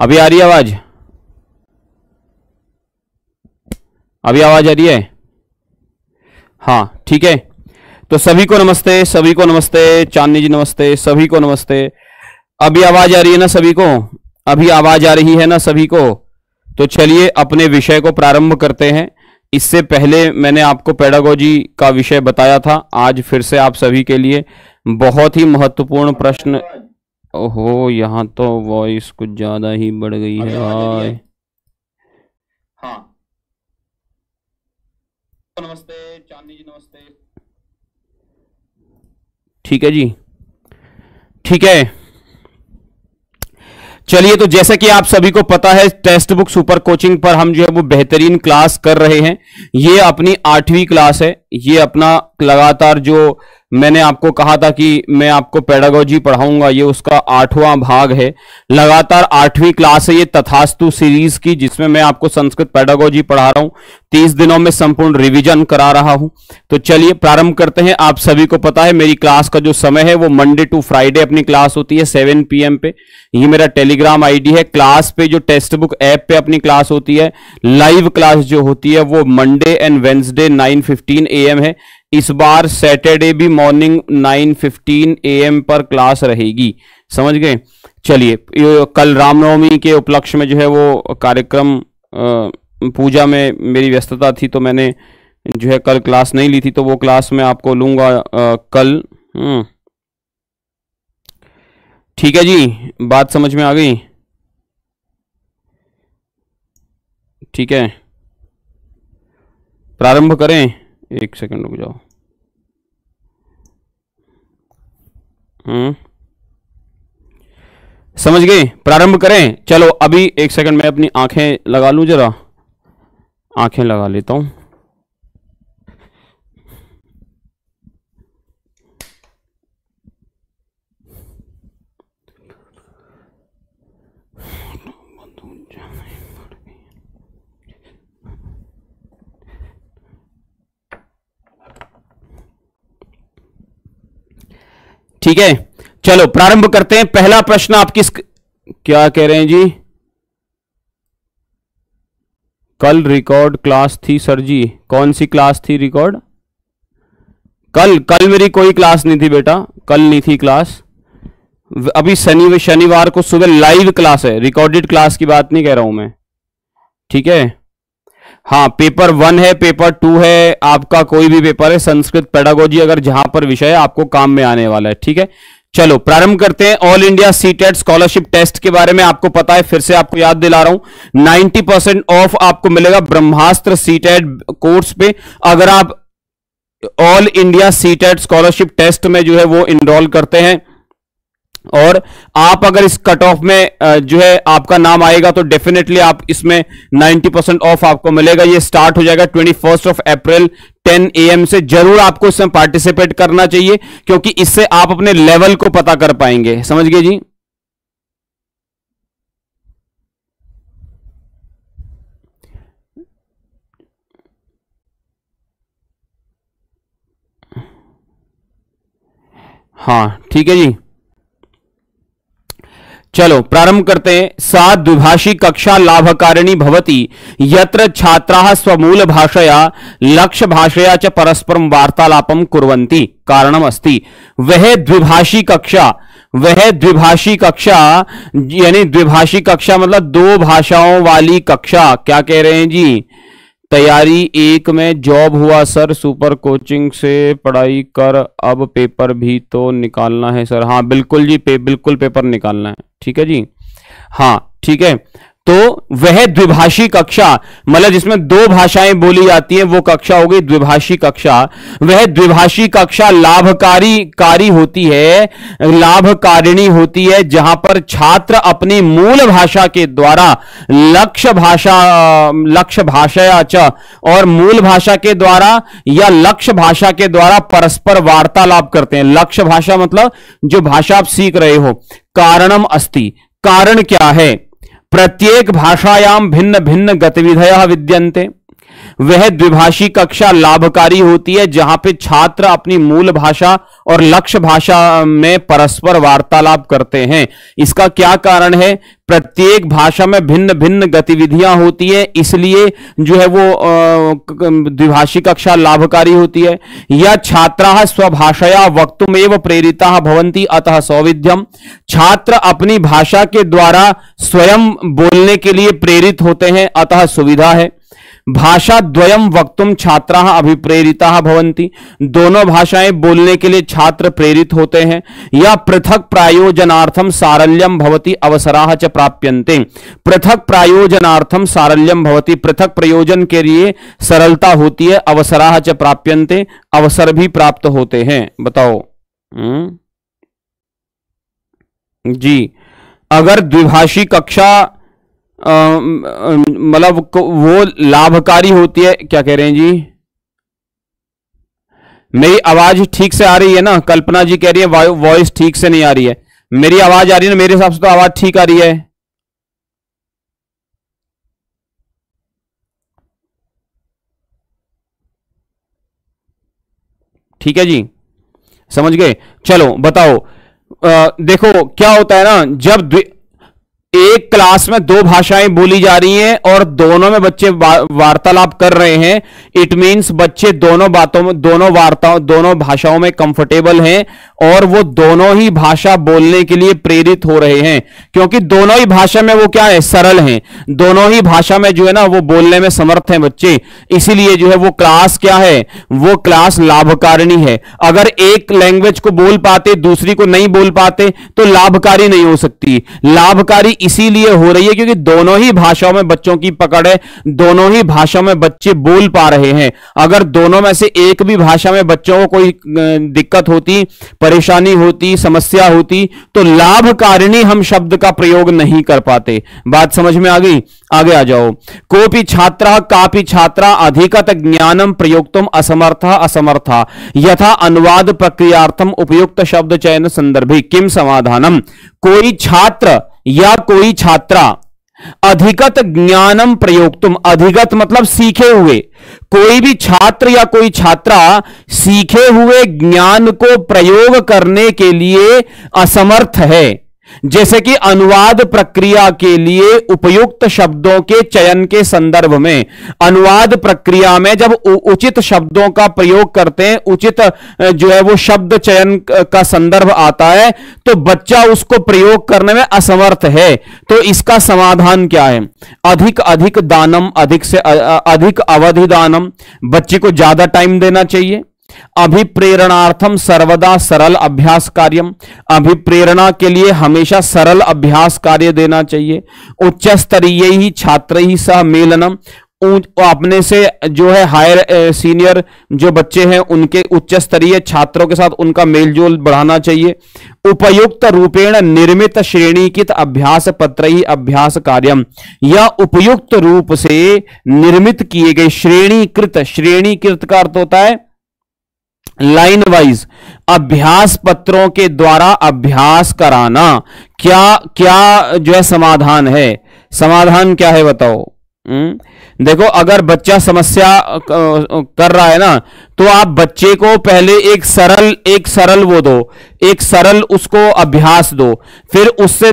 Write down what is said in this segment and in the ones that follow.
अभी आ रही है आवाज़? अभी आवाज़ आ रही है? हाँ ठीक है। तो सभी को नमस्ते, सभी को नमस्ते, चांदनी जी नमस्ते, सभी को नमस्ते। अभी आवाज़ आ रही है ना सभी को? अभी आवाज़ आ रही है ना सभी को? तो चलिए अपने विषय को प्रारंभ करते हैं। इससे पहले मैंने आपको पेडागोजी का विषय बताया था। आज फिर से आप सभी के लिए बहुत ही महत्वपूर्ण प्रश्न ओहो यहाँ तो वॉइस कुछ ज़्यादा ही बढ़ गई है हाय हाँ। नमस्ते चांदी जी नमस्ते। ठीक है जी। ठीक है। चलिए तो जैसा कि आप सभी को पता है टेक्स्ट बुक सुपर कोचिंग पर हम जो है वो बेहतरीन क्लास कर रहे हैं। ये अपनी आठवीं क्लास है। ये अपना लगातार जो मैंने आपको कहा था कि मैं आपको पेडागोजी पढ़ाऊँगा, ये उसका आठवां भाग है। लगातार आठवीं क्लास है ये तथास्तु सीरीज़ की, जिसमें मैं आपको संस्कृत पेडागोजी पढ़ा रहा हूँ। तीस दिनों में संपूर्ण रिवीजन करा रहा हूँ। तो चलिए प्रारंभ करते हैं। आप सभी को पता है, मेरी क्लास का जो समय है, वो मंडे टू फ्राइडे अपनी क्लास होती है सेवन पीएम पे। ये मेरा टेलीग्राम आईडी है। क्लास पे जो टेक्स्ट बुक ऐप पे अपनी क्लास होती है लाइव क्लास जो होती है, वो Monday and Wednesday nine fifteen AM है। इस बार सैटरडे भी मॉर्निंग 9:15 एएम पर क्लास रहेगी। समझ गए? चलिए कल रामनवमी के उपलक्ष्य में जो है वो कार्यक्रम पूजा में मेरी व्यस्तता थी तो मैंने जो है कल क्लास नहीं ली थी तो वो क्लास मैं आपको लूँगा कल। हम्म। ठीक है जी, बात समझ में आ गई? ठीक है। प्रारंभ करें। एक सेकंड रुक जाओ। हम्म। समझ गए? प्रारंभ करें। चलो, अभी एक सेकंड मैं अपनी आँखें लगा लूँ जरा। आँखें लगा लेता हूँ। ठीक है? चलो, प्रारंभ करते हैं। पहला प्रश्न आप किस क्या कह रहे हैं जी? कल रिकॉर्ड क्लास थी, सर जी। कौन सी क्लास थी रिकॉर्ड? कल कल मेरी कोई क्लास नहीं थी बेटा। कल नहीं थी क्लास। अभी शनि, शनिवार को सुबह लाइव क्लास है। रिकॉर्डेड क्लास की बात नहीं कह रहा हूँ मैं। ठीक है? हाँ पेपर वन है पेपर टू है, आपका कोई भी पेपर है, संस्कृत पेडागोजी अगर जहाँ पर विषय आपको काम में आने वाला है, ठीक है? चलो, प्रारंभ करते हैं all India CTET scholarship test के बारे में आपको पता है, फिर से आपको याद दिला रहा हूँ 90 परसेंट ऑफ़ आपको मिलेगा ब्रह्मास्त्र सीटेट कोर्स पे। अगर आप all India CTET scholarship test में जो है वो इनरोल करते हैं और आप अगर इस कट ऑफ़ में जो है आपका नाम आएगा तो डेफिनेटली आप इसमें 90 परसेंट ऑफ़ आपको मिलेगा। ये स्टार्ट हो जाएगा twenty first of April 10 AM से। ज़रूर आपको इसमें पार्टिसिपेट करना चाहिए, क्योंकि इससे आप अपने लेवल को पता कर पाएँगे। समझ गए जी? हाँ ठीक है जी। चलो, प्रारंभ करते हैं। सा द्विभाषी कक्षा लाभकारिणी भवती। यत्र छात्रा स्वमूल भाषया, लक्ष्य भाषया च परस्परम वार्तालापम कुर्वन्ति। कारणम अस्ति वह द्विभाषी कक्षा, वह द्विभाषी कक्षा, यानी द्विभाषी कक्षा मतलब दो भाषाओं वाली कक्षा। क्या कह रहे हैं जी? तैयारी एक में जॉब हुआ सर। सुपर कोचिंग से पढ़ाई कर अब पेपर भी तो निकालना है सर। हाँ बिल्कुल जी पे, बिल्कुल पेपर निकालना है। ठीक है जी? हाँ ठीक है। तो वह द्विभाषी कक्षा मतलब जिसमें दो भाषाएँ बोली जाती हैं, वो कक्षा हो गई द्विभाषी कक्षा। वह द्विभाषी कक्षा लाभकारी कारी होती है, लाभकारिणी होती है, जहाँ पर छात्र अपनी मूल भाषा के द्वारा लक्ष्य भाषा लक्ष्य भाषा और मूल भाषा के द्वारा या लक्ष्य भाषा के द्वारा परस्पर वार्तालाप करते हैं। लक्ष्य भाषा मतलब जो भाषा आप सीख रहे हो। कारणम अस्ति। कारण क्या है? प्रत्येक भाषायां भिन्न भिन्न गतिविधय विद्यन्ते। वह द्विभाषी कक्षा लाभकारी होती है, जहाँ पे छात्र अपनी मूल भाषा और लक्ष्य भाषा में परस्पर वार्तालाप करते हैं। इसका क्या कारण है? प्रत्येक भाषा में भिन्न भिन्न गतिविधियाँ होती है, इसलिए जो है वो द्विभाषी कक्षा लाभकारी होती है। या छात्रा स्वभाषया वक्तुमेव प्रेरिता भवंती अतः सौविध्यम। छात्र अपनी भाषा के द्वारा स्वयं बोलने के लिए प्रेरित होते हैं, अतः सुविधा है। भाषा द्वयम वक्तुम छात्रा अभिप्रेरिता भवंती दोनों भाषाएँ बोलने के लिए छात्र प्रेरित होते हैं। या पृथक प्रायोजनार्थम सारल्यम भवती, अवसरा च प्राप्यन्ते। पृथक प्रायोजनार्थम सारल्यम भवती। पृथक प्रयोजन के लिए सरलता होती है, अवसरा च प्राप्यन्ते, अवसर भी प्राप्त होते हैं। बताओ। हम्म? जी। अगर द्विभाषी कक्षा मतलब वो लाभकारी होती है क्या कह रहे हैं जी? मेरी आवाज़ ठीक से आ रही है ना? कल्पना जी कह रही है वॉइस ठीक से नहीं आ रही है। मेरी आवाज़ आ रही है ना मेरे हिसाब से तो आवाज़ ठीक आ रही है। ठीक है जी? समझ गए? चलो बताओ। आ, देखो क्या होता है ना जब एक क्लास में दो भाषाएँ बोली जा रही हैं और दोनों में बच्चे वार्तालाप कर रहे हैं। इट मींस बच्चे दोनों बातों में, दोनों वार्ताओं, दोनों भाषाओं में कंफर्टेबल हैं और वो दोनों ही भाषा बोलने के लिए प्रेरित हो रहे हैं। क्योंकि दोनों ही भाषा में वो क्या है? सरल हैं। दोनों ही भाषा में जो है ना, वो बोलने में समर्थ हैं बच्चे। इसीलिए जो है वो क्लास क्या है? वो क्लास लाभकारिणी है। अगर एक लैंग्वेज को बोल पाते, दूसरी को नहीं बोल पाते तो लाभकारी नहीं हो सकती। लाभकारी इसीलिए हो रही है क्योंकि दोनों ही भाषाओं में बच्चों की पकड़ है, दोनों ही भाषाओं में बच्चे बोल पा रहे हैं। अगर दोनों में से एक भी भाषा में बच्चों को कोई दिक्कत होती, परेशानी होती, समस्या होती तो लाभकारिणी हम शब्द का प्रयोग नहीं कर पाते। बात समझ में आ गई? आगे आ जाओ। कोपी छात्र कापी छात्रा अधिकत ज्ञानम प्रयुक्तम असमर्थ असमर्था। यथा अनुवाद प्रक्रियार्थम उपयुक्त शब्द चयन संदर्भी किम समाधानम? कोई छात्र या कोई छात्रा, अधिगत ज्ञानम प्रयोग तुम अधिगत मतलब सीखे हुए, कोई भी छात्र या कोई छात्रा सीखे हुए ज्ञान को प्रयोग करने के लिए असमर्थ है। जैसे कि अनुवाद प्रक्रिया के लिए उपयुक्त शब्दों के चयन के संदर्भ में। अनुवाद प्रक्रिया में जब उचित शब्दों का प्रयोग करते हैं, उचित जो है वो शब्द चयन का संदर्भ आता है तो बच्चा उसको प्रयोग करने में असमर्थ है। तो इसका समाधान क्या है? अधिक अधिक दानम, अधिक से अधिक अवधि दानम। बच्चे को ज़्यादा टाइम देना चाहिए। अभिप्रेरणार्थम सर्वदा सरल अभ्यास कार्यम अभिप्रेरणा के लिए हमेशा सरल अभ्यास कार्य देना चाहिए। उच्च स्तरीय ही, छात्र ही सह मेलनम। अपने से जो है हायर सीनियर जो बच्चे हैं, उनके उच्च स्तरीय छात्रों के साथ उनका मेलजोल बढ़ाना चाहिए। उपयुक्त रूपेण निर्मित श्रेणीकृत अभ्यास पत्र ही अभ्यास कार्यम। या उपयुक्त रूप से निर्मित किए गए श्रेणीकृत श्रेणीकृत का अर्थ होता है लाइन वाइज अभ्यास पत्रों के द्वारा अभ्यास कराना, क्या क्या जो है समाधान है समाधान क्या है बताओ? हम्म? देखो, अगर बच्चा समस्या कर रहा है ना तो आप बच्चे को पहले एक सरल एक सरल वो दो, एक सरल उसको अभ्यास दो, फिर उससे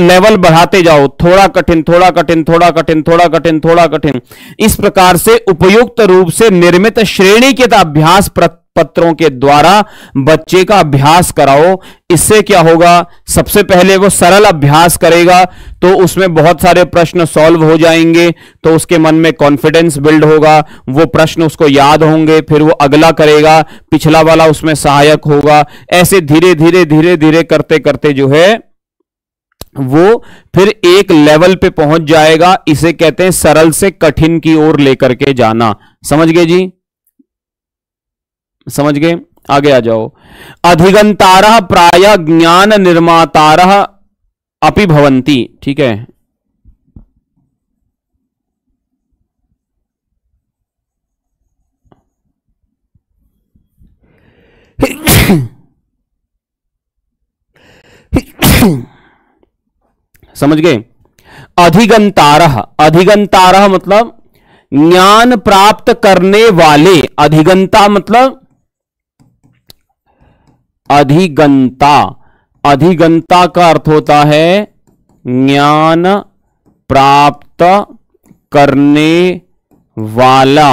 लेवल बढ़ाते जाओ, थोड़ा कठिन थोड़ा कठिन थोड़ा कठिन थोड़ा कठिन थोड़ा कठिन इस प्रकार से उपयुक्त रूप से निर्मित श्रेणी के अभ्यास पत्रों के द्वारा बच्चे का अभ्यास कराओ। इससे क्या होगा? सबसे पहले वो सरल अभ्यास करेगा तो उसमें बहुत सारे प्रश्न सॉल्व हो जाएँगे तो उसके मन में कॉन्फिडेंस बिल्ड होगा। वो प्रश्न उसको याद होंगे, फिर वो अगला करेगा, पिछला वाला उसमें सहायक होगा। ऐसे धीरे धीरे धीरे धीरे करते करते जो है, वो फिर एक लेवल पे पहुँच जाएगा। इसे कहते हैं सरल से कठिन की ओर लेकर के जाना। समझ गए जी? समझ गए? आगे आ जाओ। अधिगंतार प्राय ज्ञान निर्मातार अपि भवंती ठीक है? समझ गए? अधिगंतार। अधिगंतार मतलब ज्ञान प्राप्त करने वाले। अधिगंता मतलब अधिगंता। अधिगंता का अर्थ होता है ज्ञान प्राप्त करने वाला,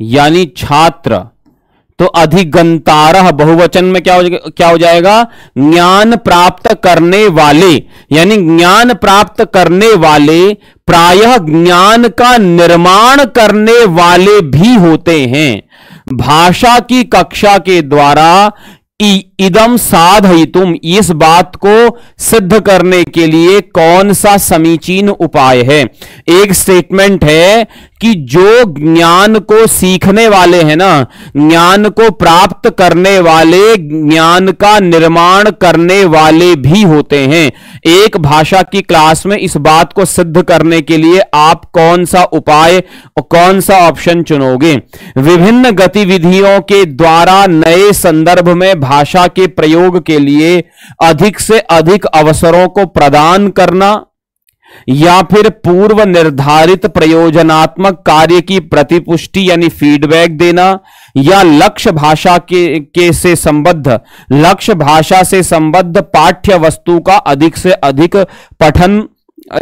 यानी छात्र। तो अधिगंतार बहुवचन में क्या हो क्या हो जाएगा? ज्ञान प्राप्त करने वाले, यानी ज्ञान प्राप्त करने वाले प्रायः ज्ञान का निर्माण करने वाले भी होते हैं। भाषा की कक्षा के द्वारा и इदम तुम इस बात को सिद्ध करने के लिए कौन सा समीचीन उपाय है? एक स्टेटमेंट है कि जो ज्ञान को सीखने वाले हैं ना, ज्ञान को प्राप्त करने वाले, ज्ञान का निर्माण करने वाले भी होते हैं। एक भाषा की क्लास में इस बात को सिद्ध करने के लिए आप कौन सा उपाय और कौन सा ऑप्शन चुनोगे? विभिन्न गतिविधियों के द्वारा नए संदर्भ में भाषा के प्रयोग के लिए अधिक से अधिक अवसरों को प्रदान करना या फिर पूर्व निर्धारित प्रयोजनात्मक कार्य की प्रतिपुष्टि यानी फीडबैक देना या लक्ष्य भाषा के, के से संबद्ध लक्ष्य भाषा से संबद्ध पाठ्य वस्तु का अधिक से अधिक पठन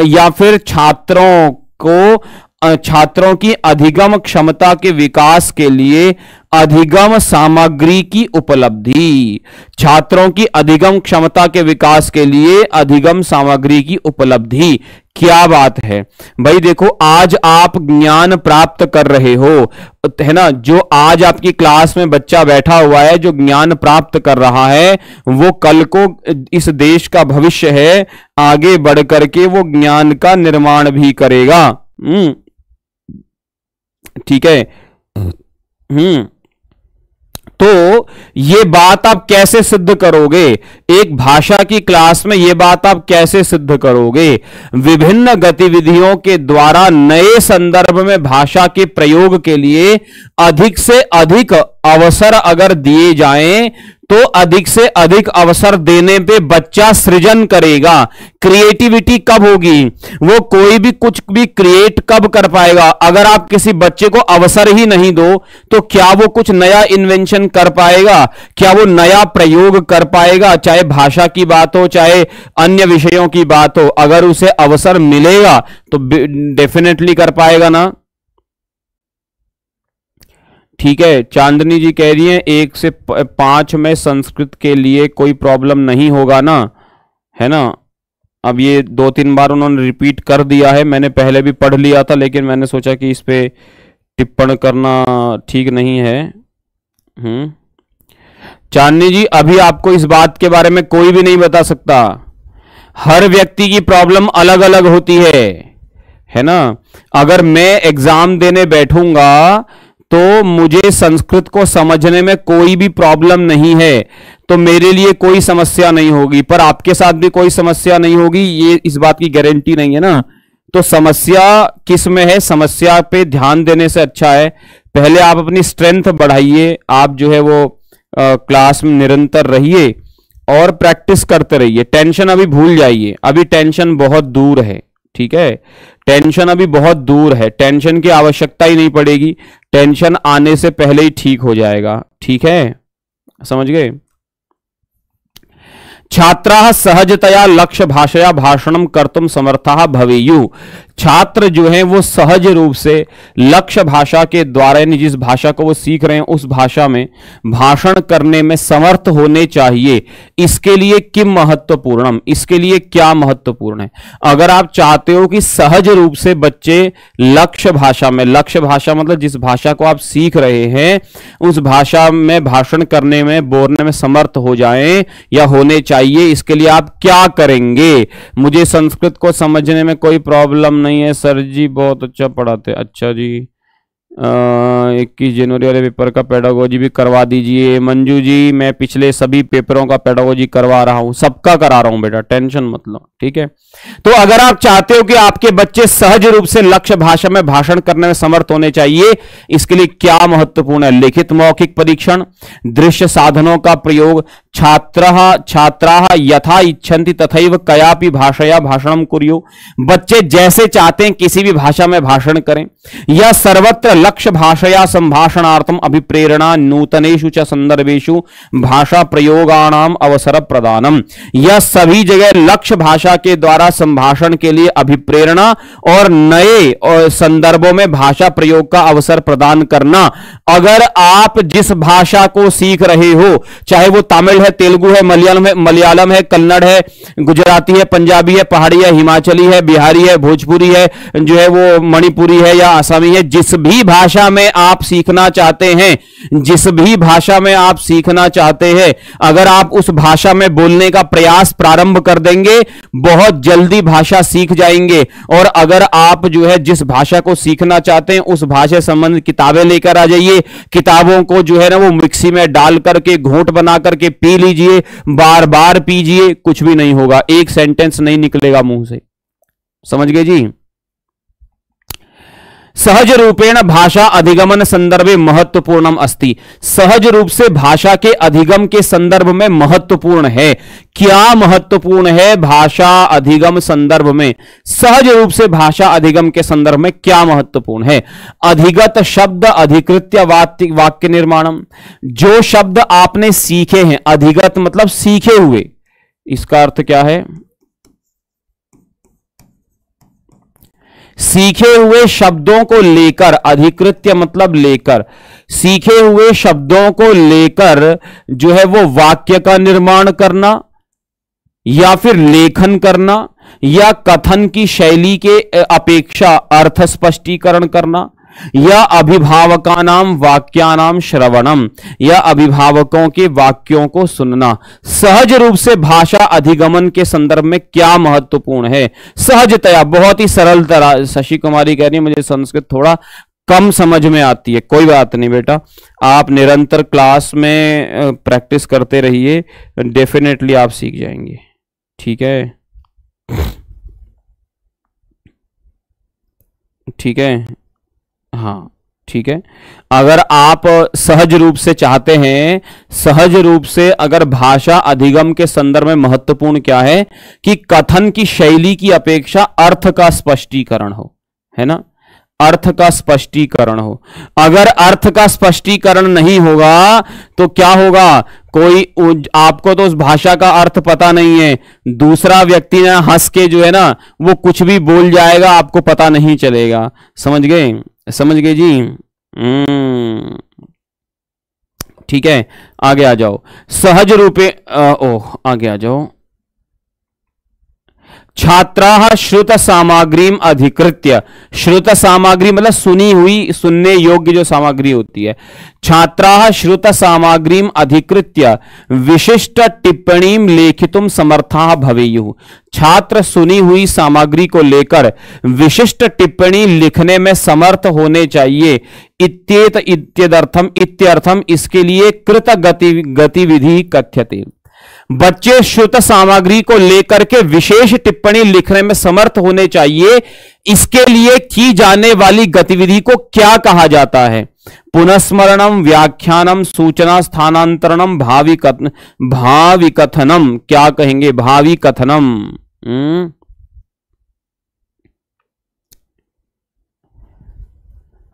या फिर छात्रों को छात्रों की अधिगम क्षमता के विकास के लिए अधिगम सामग्री की उपलब्धि। छात्रों की अधिगम क्षमता के विकास के लिए अधिगम सामग्री की उपलब्धि। क्या बात है? भाई देखो, आज आप ज्ञान प्राप्त कर रहे हो, है ना? जो आज आपकी क्लास में बच्चा बैठा हुआ है, जो ज्ञान प्राप्त कर रहा है, वो कल को इस देश का भविष्य है, आगे बढ़ करके वो ज्ञान का निर्माण भी करेगा। हम्म। ठीक है? हम्म। तो ये बात आप कैसे सिद्ध करोगे? एक भाषा की क्लास में यह बात आप कैसे सिद्ध करोगे? विभिन्न गतिविधियों के द्वारा नए संदर्भ में भाषा के प्रयोग के लिए अधिक से अधिक अवसर अगर दिए जाएँ तो अधिक से अधिक अवसर देने पे बच्चा सृजन करेगा। क्रिएटिविटी कब होगी? वो कोई भी कुछ भी क्रिएट कब कर पाएगा? अगर आप किसी बच्चे को अवसर ही नहीं दो तो क्या वो कुछ नया इन्वेंशन कर पाएगा? क्या वो नया प्रयोग कर पाएगा? चाहे भाषा की बात हो, चाहे अन्य विषयों की बात हो, अगर उसे अवसर मिलेगा तो डेफिनेटली कर पाएगा ना? ठीक है, चांदनी जी कह रही है, एक से पाँच में संस्कृत के लिए कोई प्रॉब्लम नहीं होगा ना? है ना? अब ये दो तीन बार उन्होंने रिपीट कर दिया है, मैंने पहले भी पढ़ लिया था, लेकिन मैंने सोचा कि इस पर टिप्पण करना ठीक नहीं है। हम्म। चांदनी जी, अभी आपको इस बात के बारे में कोई भी नहीं बता सकता। हर व्यक्ति की प्रॉब्लम अलग अलग होती है। है ना? अगर मैं एग्ज़ाम देने बैठूँगा तो मुझे संस्कृत को समझने में कोई भी प्रॉब्लम नहीं है। तो मेरे लिए कोई समस्या नहीं होगी। पर आपके साथ भी कोई समस्या नहीं होगी ये इस बात की गारंटी नहीं है ना। तो समस्या किसमें है? समस्या पे ध्यान देने से अच्छा है। पहले आप अपनी स्ट्रेंथ बढ़ाइए आप जो है वो आ, क्लास में निरंतर रहिए और प्रैक्टिस करते रहिए। टेंशन अभी भूल जाइए। अभी टेंशन बहुत दूर है ठीक है? टेंशन अभी बहुत दूर है। टेंशन की आवश्यकता ही नहीं पड़ेगी। टेंशन आने से पहले ही ठीक हो जाएगा। ठीक है? समझ गए? छात्रा सहजतया लक्ष्य भाषया भाषण कर्तुम समर्था भवेयु। छात्र जो हैं वो सहज रूप से लक्ष्य भाषा के द्वारा, यानी जिस भाषा को वो सीख रहे हैं, उस भाषा में भाषण करने में समर्थ होने चाहिए। इसके लिए किम महत्वपूर्णम? इसके लिए क्या महत्वपूर्ण है? अगर आप चाहते हो कि सहज रूप से बच्चे लक्ष्य भाषा में, लक्ष्य भाषा मतलब जिस भाषा को आप सीख रहे हैं, उस भाषा में भाषण करने में, बोलने में समर्थ हो जाए या होने चाहिए, इसके लिए आप क्या करेंगे? मुझे संस्कृत को समझने में कोई प्रॉब्लम नहीं नहीं है सर जी बहुत अच्छा पढ़ाते अच्छा जी। इक्कीस जनवरी वाले पेपर का पेडागोजी भी करवा दीजिए। मंजू जी, मैं पिछले सभी पेपरों का पेडागोजी करवा रहा हूँ। सबका करा रहा हूँ बेटा, टेंशन मतलब ठीक है? तो अगर आप चाहते हो कि आपके बच्चे सहज रूप से लक्ष्य भाषा में भाषण करने में समर्थ होने चाहिए, इसके लिए क्या महत्वपूर्ण है? लिखित मौखिक परीक्षण, दृश्य साधनों का प्रयोग, छात्र, छात्रा यथा इच्छन्ति तथैव कयापि भाषया भाषण कुरियो। बच्चे जैसे चाहते हैं, किसी भी भाषा में भाषण करें। या सर्वत्र लक्ष्य भाषया संभाषणार्थम अभिप्रेरणा नूतनेशु च संदर्भेशु भाषा प्रयोगाणाम अवसर प्रदानम यह सभी जगह लक्ष्य भाषा के द्वारा संभाषण के लिए अभिप्रेरणा और नए और संदर्भों में भाषा प्रयोग का अवसर प्रदान करना। अगर आप जिस भाषा को सीख रहे हो, चाहे वो तमिल है, तेलुगु है, मलयालम है मलयालम है, कन्नड़ है, गुजराती है, पंजाबी है, पहाड़ी है, हिमाचली है, बिहारी है, भोजपुरी है, जो है वो मणिपुरी है या आसामी है, जिस भी भाषा में आप सीखना चाहते हैं, जिस भी भाषा में आप सीखना चाहते हैं, अगर आप उस भाषा में बोलने का प्रयास प्रारंभ कर देंगे, बहुत जल्दी भाषा सीख जाएँगे। और अगर आप जो है जिस भाषा को सीखना चाहते हैं, उस भाषा संबंधित किताबें लेकर आ जाइए। किताबों को जो है ना वो मिक्सी में डाल करके, घोट बना करके पी लीजिए बार बार पीजिए, कुछ भी नहीं होगा। एक सेंटेंस नहीं निकलेगा मुँह से। समझ गए जी? सहज रूपेण भाषा अधिगमन संदर्भे महत्वपूर्णम अस्ति। सहज रूप से भाषा के अधिगम के संदर्भ में महत्वपूर्ण है। क्या महत्वपूर्ण है भाषा अधिगम संदर्भ में? सहज रूप से भाषा अधिगम के संदर्भ में क्या महत्वपूर्ण है? अधिगत शब्द अधिकृत्य वाक्य निर्माणम। जो शब्द आपने सीखे हैं, अधिगत मतलब सीखे हुए। इसका अर्थ क्या है? सीखे हुए शब्दों को लेकर, अधिकृत्य मतलब लेकर, सीखे हुए शब्दों को लेकर जो है वो वाक्य का निर्माण करना, या फिर लेखन करना, या कथन की शैली के अपेक्षा, अर्थ स्पष्टीकरण करना या नाम वाक्यानाम श्रवणम या अभिभावकों के वाक्यों को सुनना। सहज रूप से भाषा अधिगमन के संदर्भ में क्या महत्वपूर्ण है? सहजतया, बहुत ही सरल तरह। शशि कुमारी कह रही है, मुझे संस्कृत थोड़ा कम समझ में आती है। कोई बात नहीं बेटा, आप निरंतर क्लास में प्रैक्टिस करते रहिए, डेफिनेटली आप सीख जाएँगे। ठीक है? ठीक है? हाँ ठीक है। अगर आप सहज रूप से चाहते हैं, सहज रूप से अगर भाषा अधिगम के संदर्भ में महत्वपूर्ण क्या है कि कथन की शैली की अपेक्षा अर्थ का स्पष्टीकरण हो, है ना? अर्थ का स्पष्टीकरण हो। अगर अर्थ का स्पष्टीकरण नहीं होगा तो क्या होगा? कोई आपको तो उस भाषा का अर्थ पता नहीं है। दूसरा व्यक्ति ना हंस के जो है ना, वो कुछ भी बोल जाएगा, आपको पता नहीं चलेगा। समझ गए? समझ गए जी? हम्म। ठीक है, आगे आ जाओ। सहज रूपे ओह, आगे आ जाओ। छात्रा श्रुत सामग्री अधिकृत्य। श्रुत सामग्री मतलब सुनी हुई, सुनने योग्य जो सामग्री होती है। छात्रा श्रुत सामग्री अधिकृत्य विशिष्ट टिप्पणी लेखितुम समर्था भवेयु। छात्र सुनी हुई सामग्री को लेकर विशिष्ट टिप्पणी लिखने में समर्थ होने चाहिए। इत्येत इत्यर्थम इत्यर्थम इसके लिए कृत गति, गतिविधि कथ्यते। बच्चे श्रुत सामग्री को लेकर के विशेष टिप्पणी लिखने में समर्थ होने चाहिए। इसके लिए की जाने वाली गतिविधि को क्या कहा जाता है? पुनस्मरणम, व्याख्यानम, सूचना स्थानांतरणम भावी कथन भावी कथनम क्या कहेंगे? भावी कथनम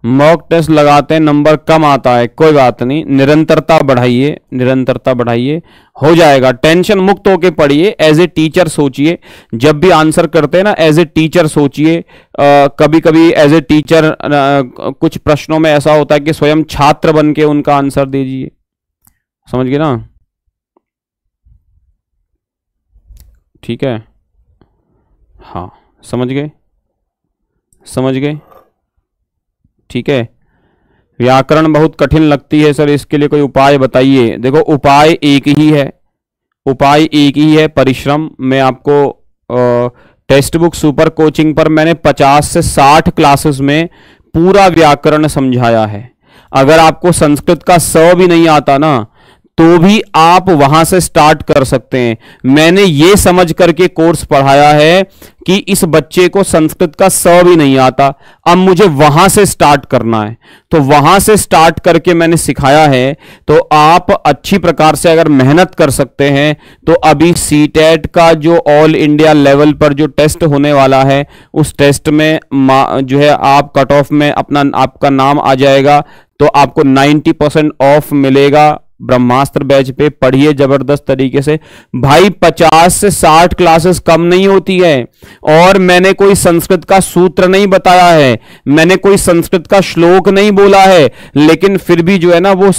मॉक टेस्ट लगाते हैं नंबर कम आता है, कोई बात नहीं, निरंतरता बढ़ाइए निरंतरता बढ़ाइए, हो जाएगा टेंशन मुक्त होके पढ़िए एज ए टीचर सोचिए, जब भी आंसर करते हैं ना एज ए टीचर सोचिए कभी कभी एज ए टीचर कुछ प्रश्नों में ऐसा होता है कि स्वयं छात्र बन के उनका आंसर दीजिए। समझ गए ना? ठीक है? हाँ समझ गए? समझ गए? ठीक है? व्याकरण बहुत कठिन लगती है, सर, इसके लिए कोई उपाय बताइए। देखो, उपाय एक ही है। उपाय एक ही है, परिश्रम। मैं आपको टेक्स्ट बुक सुपर कोचिंग पर मैंने 50 से 60 क्लासेस में पूरा व्याकरण समझाया है। अगर आपको संस्कृत का स भी नहीं आता ना तो भी आप वहाँ से स्टार्ट कर सकते हैं। मैंने ये समझ करके कोर्स पढ़ाया है कि इस बच्चे को संस्कृत का स भी नहीं आता। अब मुझे वहाँ से स्टार्ट करना है। तो वहाँ से स्टार्ट करके मैंने सिखाया है। तो आप अच्छी प्रकार से अगर मेहनत कर सकते हैं तो अभी सी टेट का जो ऑल इंडिया लेवल पर जो टेस्ट होने वाला है, उस टेस्ट में जो है आप कट ऑफ़ में अपना, आपका नाम आ जाएगा। तो आपको 90 परसेंट ऑफ़ मिलेगा। ब्रह्मास्त्र बैच पे पढ़िए ज़बरदस्त तरीके से। भाई 50 से 60 क्लासेस कम नहीं होती है। और मैंने कोई संस्कृत का सूत्र नहीं बताया है। मैंने कोई संस्कृत का श्लोक नहीं बोला है। लेकिन फिर भी जो है ना, वो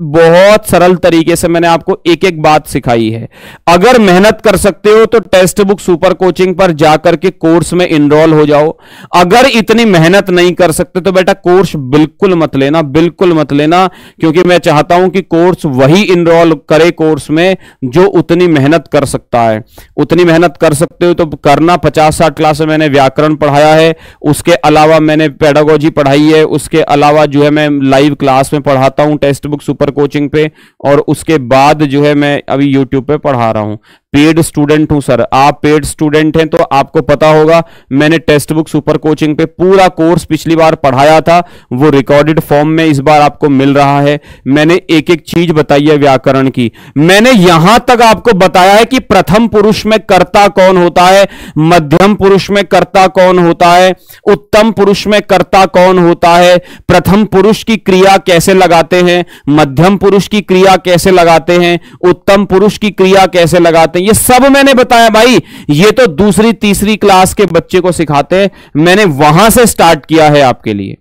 बहुत सरल तरीके से मैंने आपको एक एक बात सिखाई है। अगर मेहनत कर सकते हो तो टेक्स्ट बुक सुपर कोचिंग पर जाकर के कोर्स में इनरोल हो जाओ। अगर इतनी मेहनत नहीं कर सकते तो बेटा कोर्स बिल्कुल मत लेना, बिल्कुल मत लेना, क्योंकि मैं चाहता हूँ कि कोर्स वही इनरोल करे कोर्स में जो उतनी मेहनत कर सकता है। उतनी मेहनत कर सकते हो तो करना, पचास साठ क्लास में मैंने व्याकरण पढ़ाया है, उसके अलावा मैंने पेडागोजी पढ़ाई है, उसके अलावा जो है मैं लाइव क्लास में पढ़ाता हूँ, टेक्स्ट बुक सुपर कोचिंग पे और उसके बाद जो है मैं अभी यूट्यूब पे पढ़ा रहा हूँ। पेड स्टूडेंट हूँ सर आप पेड स्टूडेंट हैं तो आपको पता होगा, मैंने टेक्स्ट बुक सुपर कोचिंग पे पूरा कोर्स पिछली बार पढ़ाया था, वो रिकॉर्डेड फॉर्म में इस बार आपको मिल रहा है। मैंने एक एक चीज़ बताई है व्याकरण की। मैंने यहाँ तक आपको बताया है कि प्रथम पुरुष में कर्ता कौन होता है, मध्यम पुरुष में कर्ता कौन होता है, उत्तम पुरुष में कर्ता कौन होता है, प्रथम पुरुष की क्रिया कैसे लगाते हैं, मध्यम पुरुष की क्रिया कैसे लगाते हैं, उत्तम पुरुष की क्रिया कैसे लगाते हैं ये सब मैंने बताया भाई। ये तो दूसरी, तीसरी क्लास के बच्चे को सिखाते हैं मैंने वहाँ से स्टार्ट किया है आपके लिए।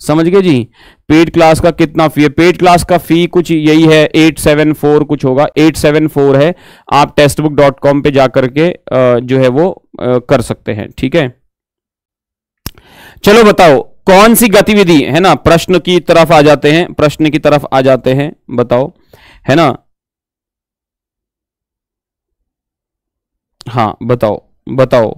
समझ गए जी? पेड क्लास का कितना फ़ी है? पेड क्लास का फ़ी कुछ यही है एट सेवन फोर कुछ होगा। एट सेवन फोर है। आप टेक्स्ट बुक डॉट कॉम पर जाकर के जो है वो कर सकते हैं। ठीक है? चलो बताओ, कौन सी गतिविधि, है ना? प्रश्न की तरफ़ आ जाते हैं, प्रश्न की तरफ़ आ जाते हैं, बताओ। है ना? हाँ बताओ बताओ।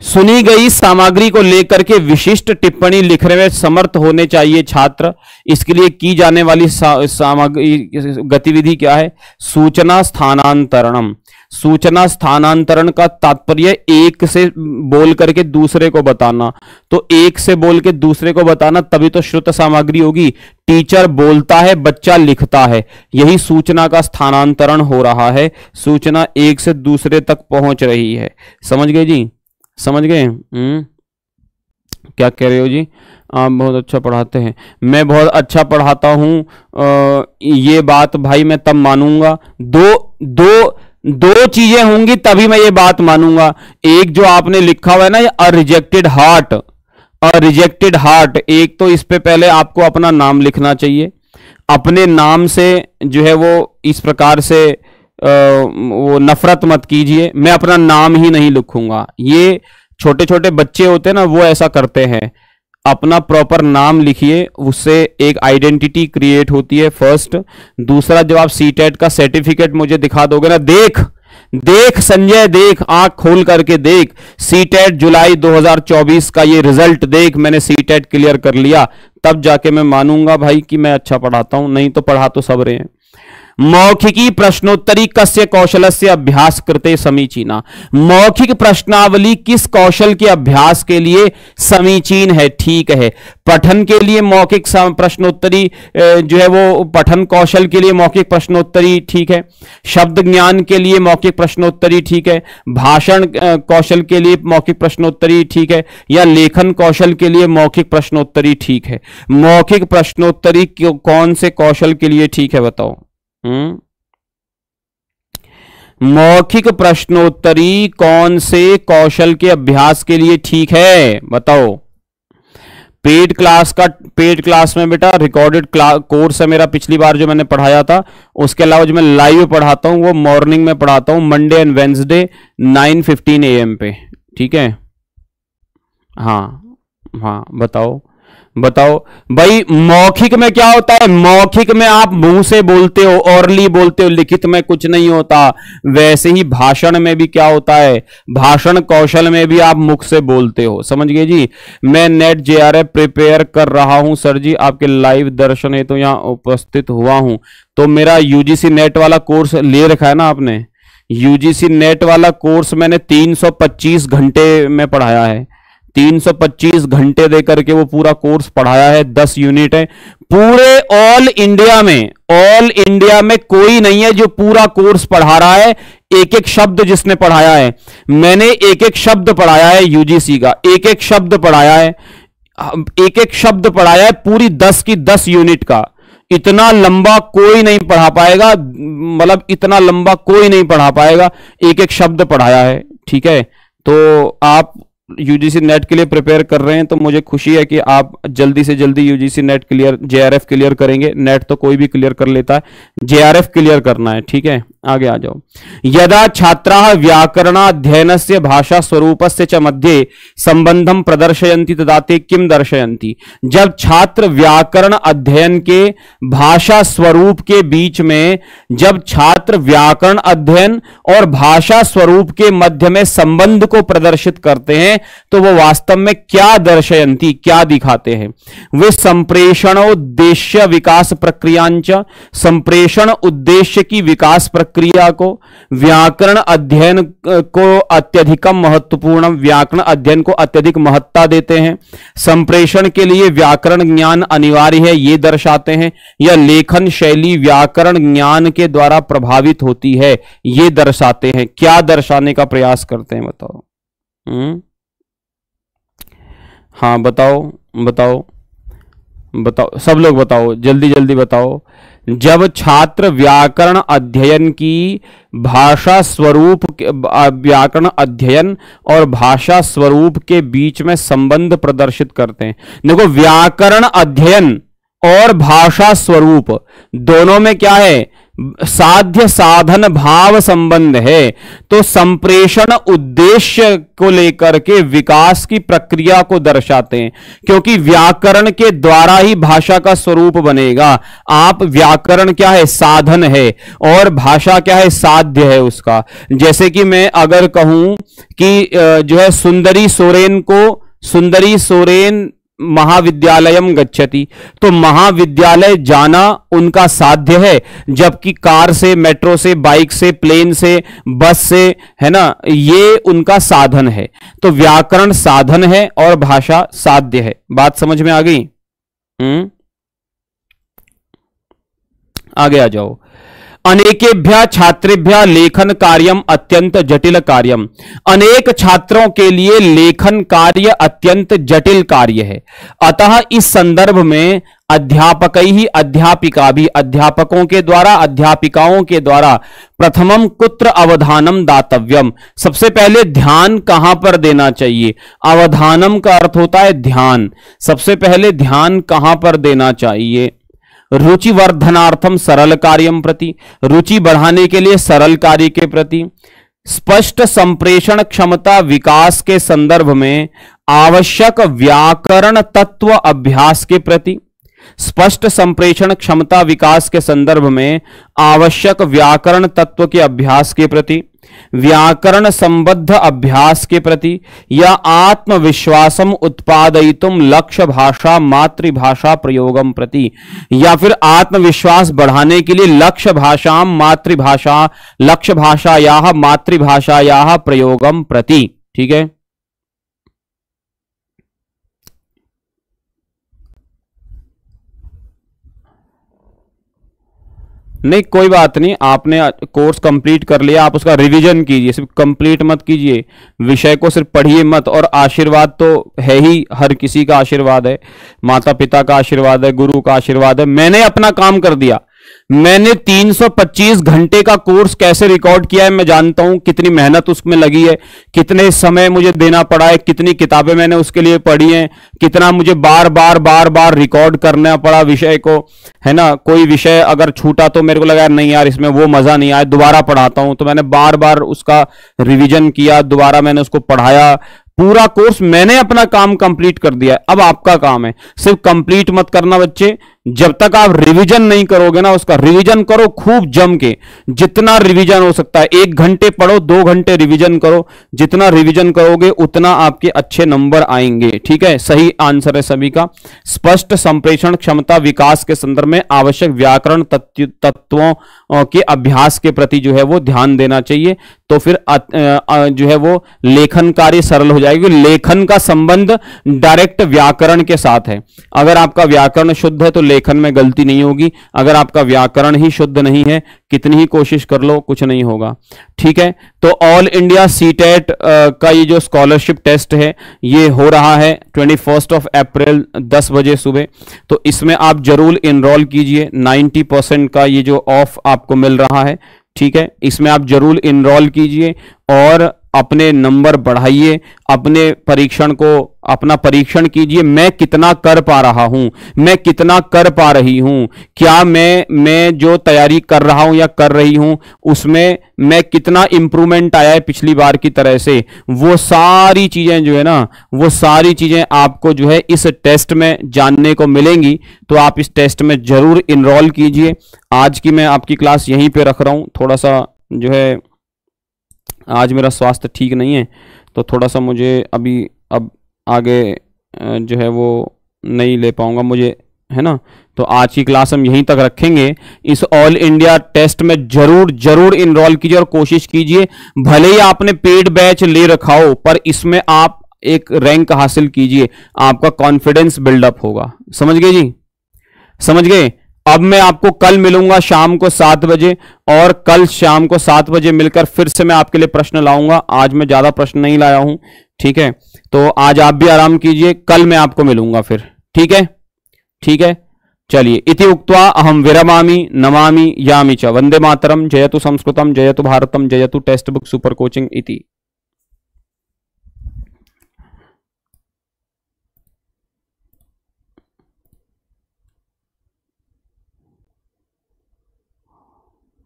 सुनी गई सामग्री को लेकर के विशिष्ट टिप्पणी लिखने में समर्थ होने चाहिए छात्र। इसके लिए की जाने वाली सामग्री, गतिविधि क्या है? सूचना स्थानांतरणम। सूचना स्थानांतरण का तात्पर्य एक से बोल करके दूसरे को बताना। तो एक से बोल के दूसरे को बताना, तभी तो श्रुत सामग्री होगी। टीचर बोलता है, बच्चा लिखता है। यही सूचना का स्थानांतरण हो रहा है। सूचना एक से दूसरे तक पहुँच रही है। समझ गए जी? समझ गए? हम्म। क्या कह रहे हो जी? आप बहुत अच्छा पढ़ाते हैं। मैं बहुत अच्छा पढ़ाता हूँ। ये बात भाई मैं तब मानूँगा। दो दो दो चीज़ें होंगी तभी मैं ये बात मानूँगा। एक जो आपने लिखा हुआ है ना ये a rejected heart a rejected heart एक तो इस पे पहले आपको अपना नाम लिखना चाहिए। अपने नाम से जो है वो इस प्रकार से आ, वो नफरत मत कीजिए। मैं अपना नाम ही नहीं लिखूँगा। ये छोटे छोटे बच्चे होते हैं ना वो ऐसा करते हैं। अपना प्रॉपर नाम लिखिए, उससे एक आइडेंटिटी क्रिएट होती है फ़र्स्ट दूसरा, जब आप सी टेट का सर्टिफिकेट मुझे दिखा दोगे ना, देख देख संजय, देख, आँख खोल करके देख सी टेट जुलाई 2024 का ये रिज़ल्ट देख, मैंने सी टेट क्लियर कर लिया। तब जाके मैं मानूँगा भाई कि मैं अच्छा पढ़ाता हूँ, नहीं तो पढ़ा तो सब रहे हैं। मौखिकी प्रश्नोत्तरी कस्य कौशल से अभ्यास करते समीचीना? मौखिक प्रश्नावली किस कौशल के अभ्यास के लिए समीचीन है? ठीक है। पठन के लिए मौखिक प्रश्नोत्तरी जो है वो पठन कौशल के लिए मौखिक प्रश्नोत्तरी ठीक है। शब्द ज्ञान के लिए मौखिक प्रश्नोत्तरी ठीक है। भाषण कौशल के लिए मौखिक प्रश्नोत्तरी ठीक है। या लेखन कौशल के लिए मौखिक प्रश्नोत्तरी ठीक है। मौखिक प्रश्नोत्तरी कौन से कौशल के लिए ठीक है बताओ? मौखिक प्रश्नोत्तरी कौन से कौशल के अभ्यास के लिए ठीक है? बताओ। पेड क्लास का, पेड क्लास में बेटा रिकॉर्डेड कोर्स है मेरा, पिछली बार जो मैंने पढ़ाया था, उसके अलावा जो मैं लाइव पढ़ाता हूँ, वो मॉर्निंग में पढ़ाता हूँ Monday and Wednesday 9:15 fifteen A पे। ठीक है? हाँ हाँ बताओ। बताओ। भाई, मौखिक में क्या होता है? मौखिक में आप मुँह से बोलते हो, औरली बोलते हो, लिखित में कुछ नहीं होता। वैसे ही भाषण में भी क्या होता है? भाषण कौशल में भी आप मुख से बोलते हो। समझ गए जी, मैं नेट जे प्रिपेयर कर रहा हूँ, सर जी, आपके लाइव दर्शन है तो यहाँ उपस्थित हुआ हूँ। तो मेरा यूजीसी नेट वाला कोर्स ले रखा है ना आपने? यूजीसी नेट वाला कोर्स मैंने 325 घंटे में पढ़ाया है। 325 घंटे देकर के वो पूरा कोर्स पढ़ाया है 10 यूनिट है। पूरे ऑल इंडिया में, ऑल इंडिया में कोई नहीं है जो पूरा कोर्स पढ़ा रहा है एक एक शब्द जिसने पढ़ाया है। मैंने एक एक शब्द पढ़ाया है यूजीसी का एक एक शब्द पढ़ाया है एक एक शब्द पढ़ाया है पूरी दस की दस यूनिट का। इतना लंबा कोई नहीं पढ़ा पाएगा मतलब इतना लंबा कोई नहीं पढ़ा पाएगा एक एक शब्द पढ़ाया है, ठीक है? तो आप यूजीसी नेट के लिए प्रिपेयर कर रहे हैं तो मुझे खुशी है कि आप जल्दी से जल्दी UGC NET clear JRF clear करेंगे। नेट तो कोई भी क्लियर कर लेता है। जेआरएफ क्लियर करना है, ठीक है? आगे आ जाओ। यदा छात्रा व्याकरणाध्ययन से भाषा स्वरूप से च मध्य संबंधम प्रदर्शयंती तदा ते किम दर्शयंती जब छात्र व्याकरण अध्ययन के भाषा स्वरूप के बीच में, जब छात्र व्याकरण अध्ययन और भाषा स्वरूप के मध्य में संबंध को प्रदर्शित करते हैं तो वो वास्तव में क्या दर्शयंती, क्या दिखाते हैं? वे संप्रेषण उद्देश्य विकास प्रक्रियांच, संप्रेषण उद्देश्य की विकास प्रक्रिया को, व्याकरण अध्ययन को अत्यधिकम महत्वपूर्ण, व्याकरण अध्ययन को अत्यधिक महत्ता देते हैं। संप्रेषण के लिए व्याकरण ज्ञान अनिवार्य है, ये दर्शाते हैं। या लेखन शैली व्याकरण ज्ञान के द्वारा प्रभावित होती है, ये दर्शाते हैं। क्या दर्शाने का प्रयास करते हैं, बताओ। हम्म? हाँ बताओ बताओ बताओ, सब लोग बताओ, जल्दी जल्दी बताओ। जब छात्र व्याकरण अध्ययन की भाषा स्वरूप व्याकरण अध्ययन और भाषा स्वरूप के बीच में संबंध प्रदर्शित करते हैं। देखो, व्याकरण अध्ययन और भाषा स्वरूप। दोनों में क्या है? साध्य साधन भाव संबंध है। तो संप्रेषण उद्देश्य को लेकर के विकास की प्रक्रिया को दर्शाते हैं। क्योंकि व्याकरण के द्वारा ही भाषा का स्वरूप बनेगा। आप व्याकरण क्या है? साधन है। और भाषा क्या है? साध्य है उसका। जैसे कि मैं अगर कहूँ कि जो है सुंदरी सोरेन को, सुंदरी सोरेन महाविद्यालयम गच्छति। तो महाविद्यालय जाना उनका साध्य है, जबकि कार से, मेट्रो से, बाइक से, प्लेन से, बस से, है ना, ये उनका साधन है। तो व्याकरण साधन है और भाषा साध्य है। बात समझ में आ गई? हम्म? आगे आ जाओ। अनेकेभ्य छात्रेभ्य लेखन कार्यम अत्यंत जटिल कार्यम। अनेक छात्रों के लिए लेखन कार्य अत्यंत जटिल कार्य है। अतः इस संदर्भ में अध्यापक ही अध्यापिका भी अध्यापकों के द्वारा, अध्यापिकाओं के द्वारा प्रथमम कुत्र अवधानम दातव्यम। सबसे पहले ध्यान कहाँ पर देना चाहिए? अवधानम का अर्थ होता है ध्यान। सबसे पहले ध्यान कहाँ पर देना चाहिए? रुचि वर्धनार्थम सरल कार्यम प्रति, रुचि बढ़ाने के लिए सरल कार्य के प्रति, स्पष्ट संप्रेषण क्षमता विकास के संदर्भ में आवश्यक व्याकरण तत्व अभ्यास के प्रति, स्पष्ट संप्रेषण क्षमता विकास के संदर्भ में आवश्यक व्याकरण तत्व के अभ्यास के प्रति व्याकरण संबद्ध अभ्यास के प्रति या आत्मविश्वासम उत्पादयितुम लक्ष्य भाषा, मातृभाषा प्रयोगम प्रति, या फिर आत्मविश्वास बढ़ाने के लिए लक्ष्य भाषा मातृभाषा, लक्ष्य भाषाया, मातृभाषाया प्रयोगम प्रति। ठीक है? नहीं, कोई बात नहीं, आपने कोर्स कंप्लीट कर लिया, आप उसका रिवीजन कीजिए, सिर्फ़ कंप्लीट मत कीजिए, विषय को सिर्फ़ पढ़िए मत, और आशीर्वाद तो है ही, हर किसी का आशीर्वाद है माता पिता का आशीर्वाद है, गुरु का आशीर्वाद है, मैंने अपना काम कर दिया। मैंने 325 घंटे का कोर्स कैसे रिकॉर्ड किया है? मैं जानता हूँ कितनी मेहनत उसमें लगी है, कितने समय मुझे देना पड़ा है, कितनी किताबें मैंने उसके लिए पढ़ी हैं, कितना मुझे बार बार बार बार रिकॉर्ड करना पड़ा विषय को, है ना? कोई विषय अगर छूटा तो मेरे को लगा, नहीं यार, इसमें वो मज़ा नहीं आया, दोबारा पढ़ाता हूँ। तो मैंने बार बार उसका रिविजन किया, दोबारा मैंने उसको पढ़ाया। पूरा कोर्स मैंने अपना काम कंप्लीट कर दिया है। अब आपका काम है। सिर्फ़ कंप्लीट मत करना बच्चे। जब तक आप रिवीजन नहीं करोगे ना, उसका रिवीजन करो खूब जम के। जितना रिवीजन हो सकता है, एक घंटे पढ़ो, दो घंटे रिवीजन करो। जितना रिवीजन करोगे, उतना आपके अच्छे नंबर आएँगे। ठीक है? सही आंसर है सभी का। स्पष्ट संप्रेषण क्षमता विकास के संदर्भ में आवश्यक व्याकरण तत्वों के अभ्यास के प्रति जो है वो ध्यान देना चाहिए। तो फिर जो है वो लेखन कार्य सरल हो जाएगी। लेखन का संबंध डायरेक्ट व्याकरण के साथ है। अगर आपका व्याकरण शुद्ध है तो लेखन में गलती नहीं होगी। अगर आपका व्याकरण ही शुद्ध नहीं है, कितनी ही कोशिश कर लो, कुछ नहीं होगा। ठीक है? तो ऑल इंडिया सी का ये जो स्कॉलरशिप टेस्ट है, ये हो रहा है ट्वेंटी फ़र्स्ट ऑफ़ अप्रैल दस बजे सुबह। तो इसमें आप ज़रूर इनरोल कीजिए। नाइन्टी परसेंट का ये जो ऑफ़ आपको मिल रहा है। ठीक है? इसमें आप ज़रूर इनरोल कीजिए। और अपने नंबर बढ़ाइए, अपने परीक्षण को, अपना परीक्षण कीजिए। मैं कितना कर पा रहा हूँ? मैं कितना कर पा रही हूँ? क्या मैं मैं जो तैयारी कर रहा हूँ या कर रही हूँ, उसमें मैं कितना इंप्रूवमेंट आया है पिछली बार की तरह से? वो सारी चीज़ें जो है ना, वो सारी चीज़ें आपको जो है इस टेस्ट में जानने को मिलेंगी। तो आप इस टेस्ट में ज़रूर इनरोल कीजिए। आज की मैं आपकी क्लास यहीं पर रख रहा हूँ। थोड़ा सा जो है आज मेरा स्वास्थ्य ठीक नहीं है तो थोड़ा सा मुझे अभी, अब आगे जो है वो नहीं ले पाऊँगा मुझे, है ना? तो आज की क्लास हम यहीं तक रखेंगे। इस ऑल इंडिया टेस्ट में ज़रूर ज़रूर इनरोल कीजिए और कोशिश कीजिए, भले ही आपने पेड बैच ले रखा हो, पर इसमें आप एक रैंक हासिल कीजिए, आपका कॉन्फिडेंस बिल्डअप होगा। समझ गए जी? समझ गए? अब मैं आपको कल मिलूँगा शाम को सात बजे और कल शाम को सात बजे मिलकर फिर से मैं आपके लिए प्रश्न लाऊँगा। आज मैं ज़्यादा प्रश्न नहीं लाया हूँ, ठीक है? तो आज आप भी आराम कीजिए, कल मैं आपको मिलूँगा फिर, ठीक है? ठीक है? चलिए, इति उक्त्वा अहम विरमामि, नमामि, यामि च। वंदे मातरम। जयतु संस्कृतम, जयतु भारतम, जयतु टेक्स्ट बुक सुपर कोचिंग इति।